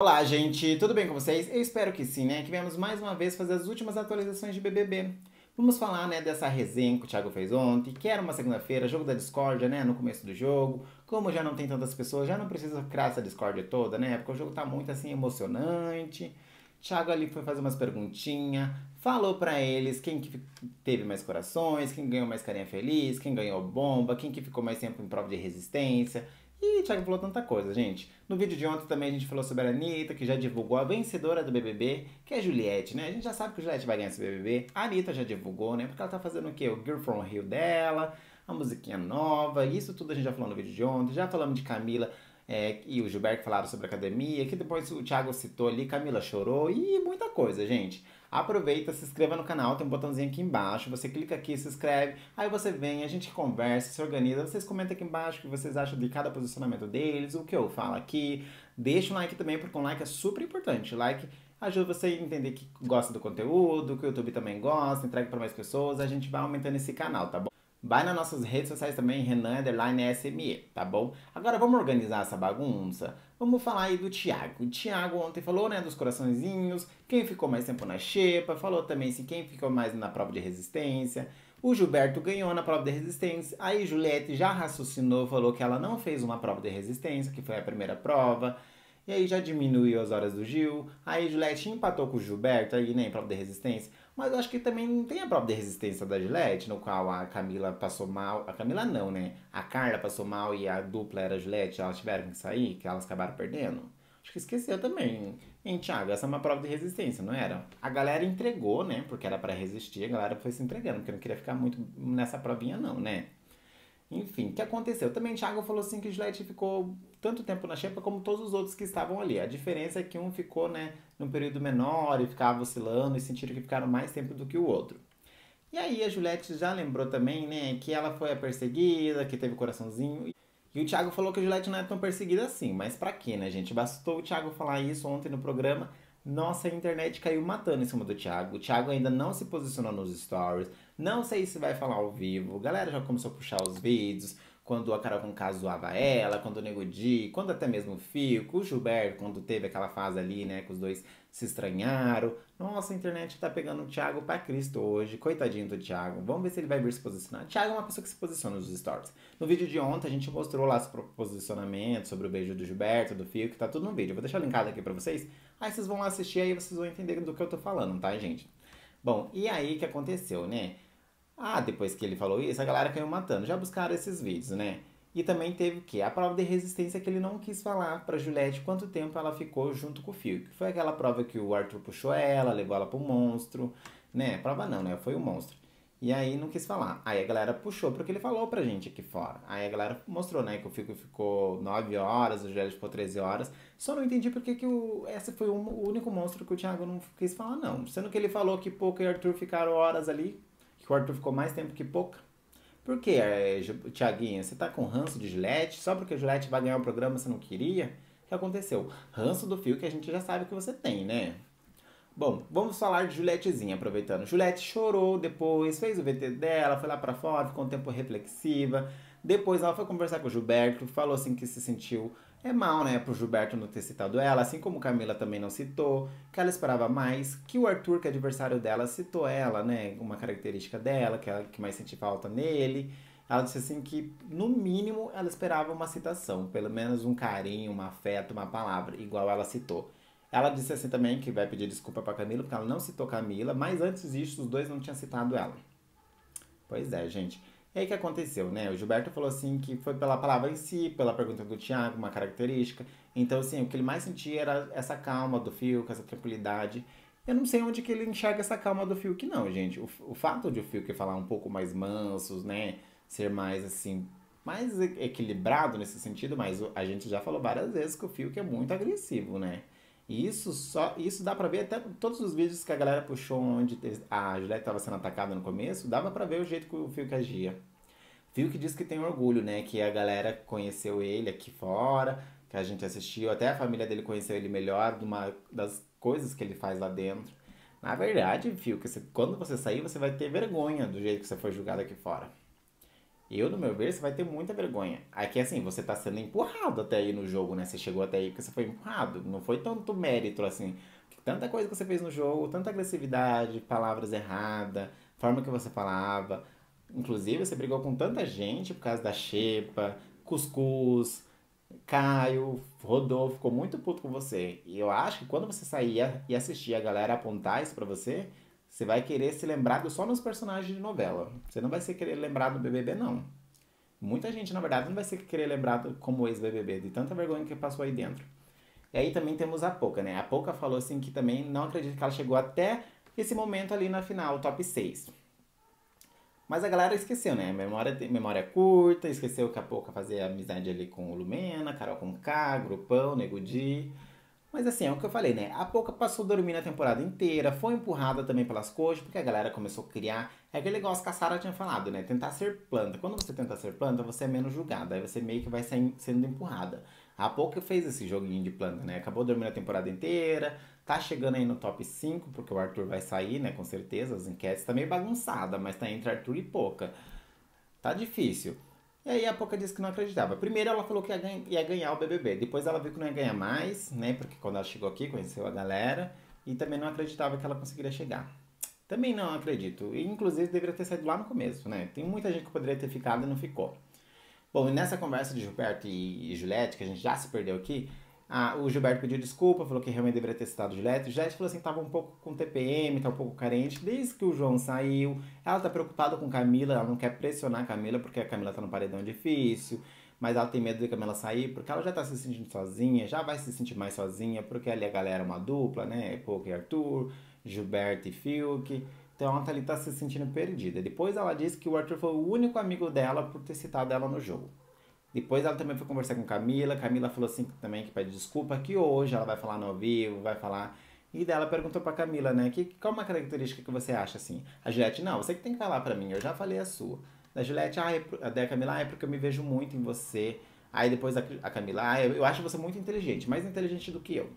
Olá, gente, tudo bem com vocês? Eu espero que sim, né? Que viemos mais uma vez fazer as últimas atualizações de BBB. Vamos falar, né, dessa resenha que o Thiago fez ontem, que era uma segunda-feira, jogo da discórdia, né, no começo do jogo. Como já não tem tantas pessoas, já não precisa criar essa discórdia toda, né? Porque o jogo tá muito, assim, emocionante. Thiago ali foi fazer umas perguntinhas, falou para eles quem que teve mais corações, quem ganhou mais carinha feliz, quem ganhou bomba, quem que ficou mais tempo em prova de resistência. E o Thiago falou tanta coisa, gente. No vídeo de ontem também a gente falou sobre a Anitta, que já divulgou a vencedora do BBB, que é a Juliette, né? A gente já sabe que a Juliette vai ganhar esse BBB. A Anitta já divulgou, né? Porque ela tá fazendo o quê? O Girl From Rio dela, a musiquinha nova, isso tudo a gente já falou no vídeo de ontem. Já falamos de Camila é, e o Gilberto falaram sobre academia, que depois o Thiago citou ali, Camila chorou e muita coisa, gente. Aproveita, se inscreva no canal, tem um botãozinho aqui embaixo, você clica aqui, se inscreve, aí você vem, a gente conversa, se organiza, vocês comentam aqui embaixo o que vocês acham de cada posicionamento deles, o que eu falo aqui, deixa um like também, porque um like é super importante, like ajuda você a entender que gosta do conteúdo, que o YouTube também gosta, entrega para mais pessoas, a gente vai aumentando esse canal, tá bom? Vai nas nossas redes sociais também, Renan Underline SME, tá bom? Agora vamos organizar essa bagunça? Vamos falar aí do Thiago. O Thiago ontem falou, né, dos coraçõezinhos, quem ficou mais tempo na xepa, falou também se quem ficou mais na prova de resistência. O Gilberto ganhou na prova de resistência. Aí Juliette já raciocinou, falou que ela não fez uma prova de resistência, que foi a primeira prova. E aí já diminuiu as horas do Gil. Aí Juliette empatou com o Gilberto aí, né, em prova de resistência. Mas eu acho que também tem a prova de resistência da Juliette, no qual a Camila passou mal. A Camila não, né? A Carla passou mal e a dupla era a Juliette, elas tiveram que sair, que elas acabaram perdendo. Acho que esqueceu também. Hein, Thiago, essa é uma prova de resistência, não era? A galera entregou, né? Porque era para resistir, a galera foi se entregando, porque não queria ficar muito nessa provinha, não, né? Enfim, o que aconteceu? Também Thiago falou assim que Juliette ficou tanto tempo na xepa como todos os outros que estavam ali. A diferença é que um ficou, né, num período menor e ficava oscilando e sentiram que ficaram mais tempo do que o outro. E aí a Juliette já lembrou também, né, que ela foi a perseguida, que teve o coraçãozinho. E o Thiago falou que a Juliette não é tão perseguida assim, mas pra quê, né, gente? Bastou o Thiago falar isso ontem no programa nossa, a internet caiu matando em cima do Thiago. O Thiago ainda não se posicionou nos stories. Não sei se vai falar ao vivo. A galera já começou a puxar os vídeos. Quando a Carol caso zoava ela, quando o Nego Di, quando até mesmo o Fio, o Gilberto, quando teve aquela fase ali, né, que os dois se estranharam. Nossa, a internet tá pegando o Thiago pra Cristo hoje. Coitadinho do Thiago. Vamos ver se ele vai vir se posicionar. Thiago é uma pessoa que se posiciona nos stories. No vídeo de ontem a gente mostrou lá os posicionamentos sobre o beijo do Gilberto, do que tá tudo no vídeo. Eu vou deixar linkado aqui pra vocês. Aí vocês vão lá assistir aí vocês vão entender do que eu tô falando, tá, gente? Bom, e aí que aconteceu, né? Ah, depois que ele falou isso, a galera caiu matando. Já buscaram esses vídeos, né? E também teve o quê? A prova de resistência que ele não quis falar pra Juliette quanto tempo ela ficou junto com o Fio. Que foi aquela prova que o Arthur puxou ela, levou ela pro monstro, né? Prova não, né? Foi o monstro. E aí não quis falar. Aí a galera puxou porque ele falou pra gente aqui fora. Aí a galera mostrou, né, que o Fico ficou 9 horas, o Juliette ficou 13 horas. Só não entendi porque que o, esse foi o único monstro que o Thiago não quis falar, não. Sendo que ele falou que Pouca e Arthur ficaram horas ali, que o Arthur ficou mais tempo que Pouca. Por que, é, Tiaguinha? Você tá com ranço de Gillette? Só porque a Gillette vai ganhar o programa você não queria? O que aconteceu? Ranço do fio que a gente já sabe que você tem, né? Bom, vamos falar de Juliettezinha, aproveitando. Juliette chorou depois, fez o VT dela, foi lá para fora, ficou um tempo reflexiva. Depois ela foi conversar com o Gilberto, falou assim que se sentiu é mal, né, pro Gilberto não ter citado ela, assim como Camila também não citou, que ela esperava mais, que o Arthur, que é adversário dela, citou ela, né, uma característica dela, que ela que mais sente falta nele. Ela disse assim que, no mínimo, ela esperava uma citação, pelo menos um carinho, um afeto, uma palavra, igual ela citou. Ela disse assim também que vai pedir desculpa para Camila, porque ela não citou Camila, mas antes disso, os dois não tinham citado ela. Pois é, gente. E aí que aconteceu, né? O Gilberto falou assim que foi pela palavra em si, pela pergunta do Thiago, uma característica. Então, assim, o que ele mais sentia era essa calma do Fiuk, essa tranquilidade. Eu não sei onde que ele enxerga essa calma do Fiuk, não, gente. O, o fato de o Fiuk falar um pouco mais mansos, né? Ser mais, assim, mais equilibrado nesse sentido, mas a gente já falou várias vezes que o Fiuk é muito agressivo, né? E isso só isso dá pra ver até todos os vídeos que a galera puxou onde a Juliette estava sendo atacada no começo, dava pra ver o jeito que o Fiuk agia. Fiuk diz que tem orgulho, né? Que a galera conheceu ele aqui fora, que a gente assistiu, até a família dele conheceu ele melhor, de uma das coisas que ele faz lá dentro. Na verdade, Fiuk, quando você sair, você vai ter vergonha do jeito que você foi julgado aqui fora. Eu, no meu ver, você vai ter muita vergonha. Aqui, assim, você tá sendo empurrado até aí no jogo, né? Você chegou até aí porque você foi empurrado. Não foi tanto mérito, assim. Tanta coisa que você fez no jogo, tanta agressividade, palavras erradas, forma que você falava. Inclusive, você brigou com tanta gente por causa da Xepa, Cuscuz, Caio, Rodolfo, ficou muito puto com você. E eu acho que quando você sair e assistir a galera apontar isso pra você, você vai querer ser lembrado só nos personagens de novela. Você não vai ser querer lembrado do BBB, não. Muita gente, na verdade, não vai ser querer lembrado como ex-BBB, de tanta vergonha que passou aí dentro. E aí também temos a Poca, né? A Poca falou assim que também não acredita que ela chegou até esse momento ali na final, top 6. Mas a galera esqueceu, né? Memória, memória curta, esqueceu que a Poca fazia amizade ali com o Lumena, Carol com K, Grupão, Nego Di. Mas assim, é o que eu falei, né? A Pouca passou dormindo a temporada inteira, foi empurrada também pelas coxas, porque a galera começou a criar. É aquele negócio que a Sarah tinha falado, né? Tentar ser planta. Quando você tenta ser planta, você é menos julgada. Aí você meio que vai sendo empurrada. A Pouca fez esse joguinho de planta, né? Acabou dormindo a temporada inteira, tá chegando aí no top 5, porque o Arthur vai sair, né? Com certeza. As enquetes tá meio bagunçada, mas tá entre Arthur e Pouca. Tá difícil. E aí a Poca disse que não acreditava. Primeiro ela falou que ia, ganha, ia ganhar o BBB. Depois ela viu que não ia ganhar mais, né? Porque quando ela chegou aqui, conheceu a galera. E também não acreditava que ela conseguiria chegar. Também não acredito. E, inclusive deveria ter saído lá no começo, né? Tem muita gente que poderia ter ficado e não ficou. Bom, e nessa conversa de Gilberto e Juliette, que a gente já se perdeu aqui, ah, o Gilberto pediu desculpa, falou que realmente deveria ter citado Gillette. Gillette falou assim, tava um pouco com TPM, tá um pouco carente. Desde que o João saiu, ela tá preocupada com Camila, ela não quer pressionar a Camila porque a Camila tá no paredão difícil. Mas ela tem medo de Camila sair porque ela já tá se sentindo sozinha, já vai se sentir mais sozinha, porque ali a galera é uma dupla, né? Pouco e Arthur, Gilberto e Fiuk. Então ela tá ali tá se sentindo perdida. Depois ela disse que o Arthur foi o único amigo dela por ter citado ela no jogo. Depois ela também foi conversar com Camila. Camila falou assim também que pede desculpa, que hoje ela vai falar no ao vivo, vai falar. E dela perguntou pra Camila, né, que qual uma característica que você acha assim? A Juliette, não, você que tem que falar pra mim, eu já falei a sua. Da Juliette, ah, é, a da Camila, ah, é porque eu me vejo muito em você. Aí depois a, a Camila, ah, eu acho você muito inteligente, mais inteligente do que eu.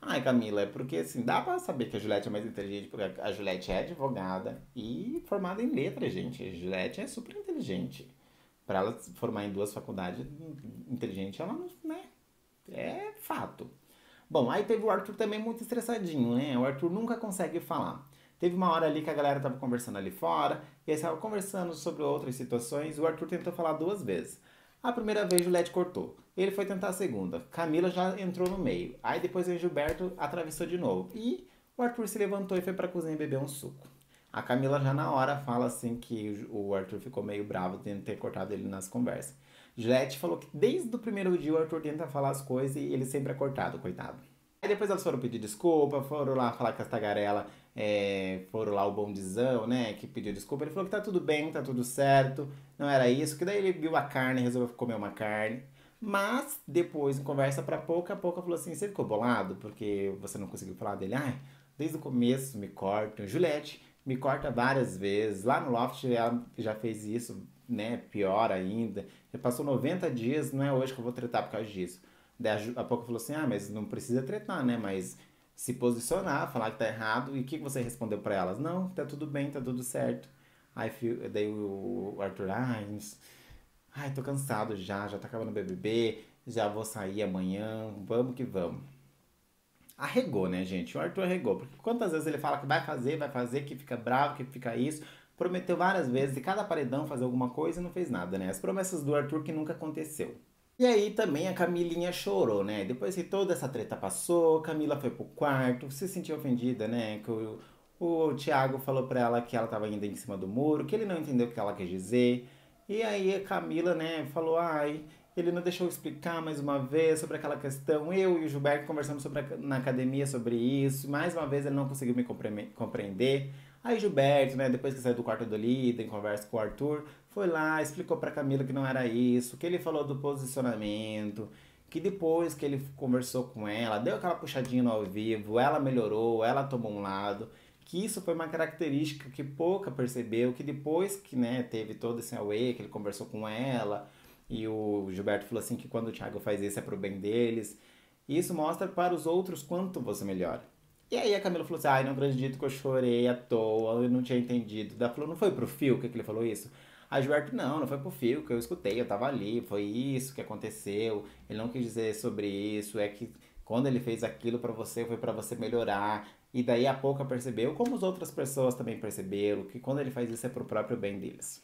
Ai, Camila, é porque assim, dá pra saber que a Juliette é mais inteligente, porque a Juliette é advogada e formada em letras, gente. A Juliette é super inteligente para ela se formar em duas faculdades inteligente, ela não, né? É fato. Bom, aí teve o Arthur também muito estressadinho, né? O Arthur nunca consegue falar. Teve uma hora ali que a galera tava conversando ali fora, e eles estavam conversando sobre outras situações, o Arthur tentou falar duas vezes. A primeira vez o LED cortou. Ele foi tentar a segunda. Camila já entrou no meio. Aí depois o Gilberto atravessou de novo. E o Arthur se levantou e foi pra cozinha beber um suco. A Camila já na hora fala assim que o Arthur ficou meio bravo de ter cortado ele nas conversas. Juliette falou que desde o primeiro dia o Arthur tenta falar as coisas e ele sempre é cortado, coitado. Aí depois elas foram pedir desculpa, foram lá falar com as tagarela, é, foram lá o bondizão, né, que pediu desculpa. Ele falou que tá tudo bem, tá tudo certo, não era isso. Que daí ele viu a carne, resolveu comer uma carne. Mas depois, em conversa pra pouca, a pouca falou assim: você ficou bolado porque você não conseguiu falar dele? Ai, desde o começo me cortam. Juliette, me corta várias vezes. Lá no Loft ela já fez isso, né? Pior ainda. Já passou 90 dias, não é hoje que eu vou tretar por causa disso. Daí a pouco falou assim: ah, mas não precisa tretar, né? Mas se posicionar, falar que tá errado. E o que você respondeu para elas? Não, tá tudo bem, tá tudo certo. Aí daí o Arthur, ai, ai, tô cansado já, já tá acabando o BBB, já vou sair amanhã, vamos que vamos arregou, né, gente? O Arthur arregou. Porque quantas vezes ele fala que vai fazer, vai fazer, que fica bravo, que fica isso. Prometeu várias vezes e cada paredão fazer alguma coisa e não fez nada, né? As promessas do Arthur que nunca aconteceu. E aí também a Camilinha chorou, né? Depois que toda essa treta passou, Camila foi pro quarto, se sentiu ofendida, né? Que o, o Thiago falou pra ela que ela tava ainda em cima do muro, que ele não entendeu o que ela quis dizer. E aí a Camila, né, falou, ai, ele não deixou explicar mais uma vez sobre aquela questão. Eu e o Gilberto conversamos sobre a, na academia sobre isso. Mais uma vez ele não conseguiu me compreender. Aí Gilberto, né, depois que saiu do quarto do líder, em conversa com o Arthur, foi lá, explicou para Camila que não era isso, que ele falou do posicionamento, que depois que ele conversou com ela, deu aquela puxadinha no ao vivo, ela melhorou, ela tomou um lado, que isso foi uma característica que pouca percebeu, que depois que, né, teve todo esse away, que ele conversou com ela, e o Gilberto falou assim que quando o Thiago faz isso é pro bem deles. E isso mostra para os outros quanto você melhora. E aí a Camila falou assim, ai, não acredito que eu chorei à toa, eu não tinha entendido. Ela falou, não foi pro Fio que ele falou isso? A Gilberto, não, não foi pro fio que eu escutei, eu tava ali, foi isso que aconteceu, ele não quis dizer sobre isso, é que quando ele fez aquilo para você, foi para você melhorar. E daí a pouco percebeu, como as outras pessoas também perceberam, que quando ele faz isso é pro próprio bem deles.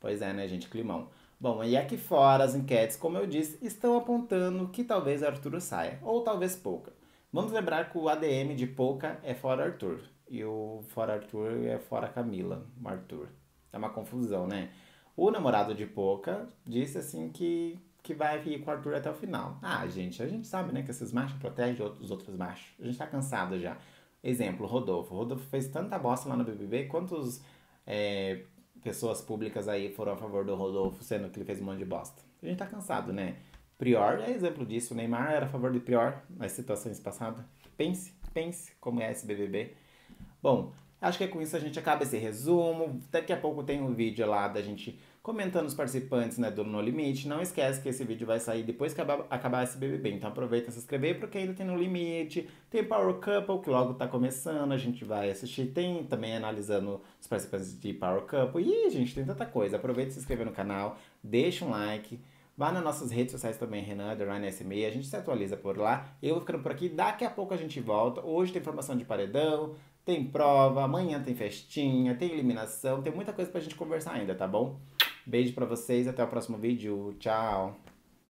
Pois é, né, gente? Climão. Bom, e aqui fora as enquetes, como eu disse, estão apontando que talvez Arthur saia, ou talvez Pouca. Vamos lembrar que o ADM de Pouca é fora Arthur, e o fora Arthur é fora Camila, Arthur. É uma confusão, né? O namorado de Pouca disse assim que, que vai vir com o Arthur até o final. Ah, gente, a gente sabe, né, que esses machos protegem os outros machos. A gente tá cansado já. Exemplo, Rodolfo. Rodolfo fez tanta bosta lá no BBB, quantos é, pessoas públicas aí foram a favor do Rodolfo, sendo que ele fez um monte de bosta. A gente tá cansado, né? Prior é exemplo disso. O Neymar era a favor de Prior nas situações passadas. Pense, pense como é esse BBB. Bom, acho que é com isso a gente acaba esse resumo. Daqui a pouco tem um vídeo lá da gente comentando os participantes né, do No Limite. Não esquece que esse vídeo vai sair depois que acabar, esse BBB. Então aproveita e se inscrever porque ainda tem No Limite. Tem Power Couple que logo tá começando, a gente vai assistir. Tem também analisando os participantes de Power Couple. E, gente, tem tanta coisa. Aproveita e se inscreve no canal, deixa um like. Vá nas nossas redes sociais também, Renan, Underline SMA, a gente se atualiza por lá. Eu vou ficando por aqui, daqui a pouco a gente volta. Hoje tem informação de paredão, tem prova, amanhã tem festinha, tem eliminação, tem muita coisa pra gente conversar ainda, tá bom? Beijo pra vocês, até o próximo vídeo. Tchau!